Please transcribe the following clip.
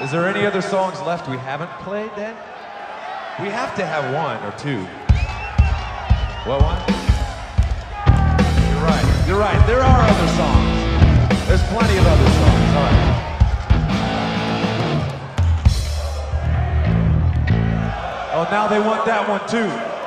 Is there any other songs left we haven't played then? We have to have one or two. What one? You're right. You're right. There are other songs. There's plenty of other songs. All right. Oh, now they want that one too.